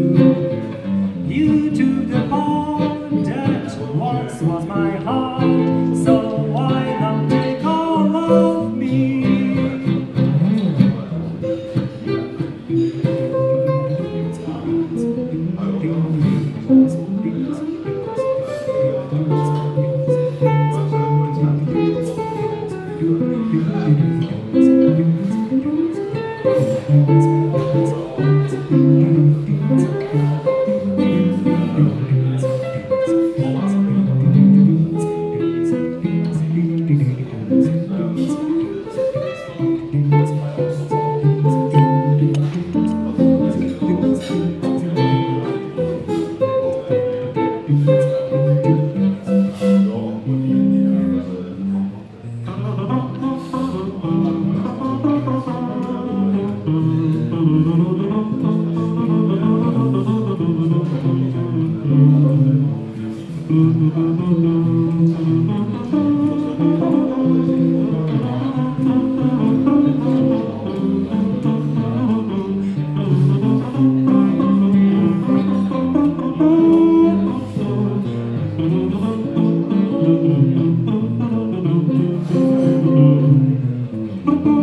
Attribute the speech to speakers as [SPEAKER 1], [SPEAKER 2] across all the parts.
[SPEAKER 1] You to the pond that once was my heart So why not take all of me?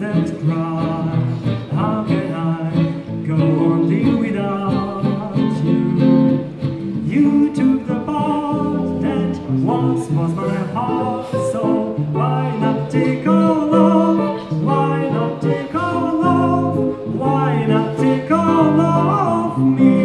[SPEAKER 1] that cry How can I go on living without you? You took the part that once was my heart So why not take all love? Why not take all love? Why not take all of me?